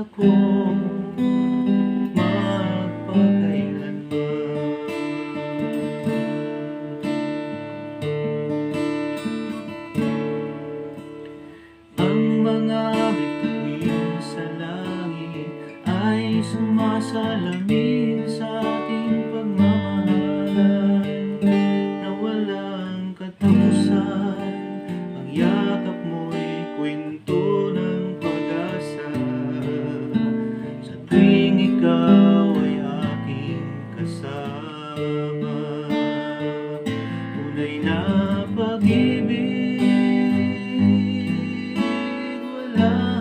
ako. Magpakailanman Ang mga bituin sa langit ay sumasalamin sa love.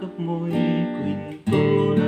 cấp môi quỳnh cô đơn.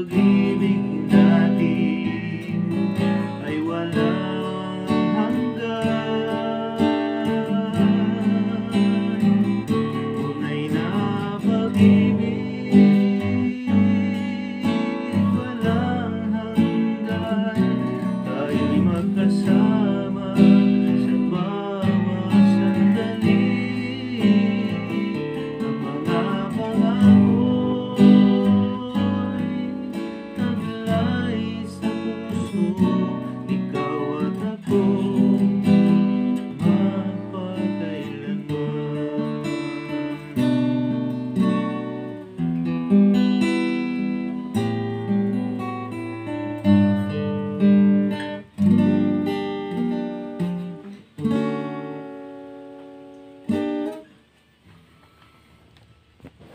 melody.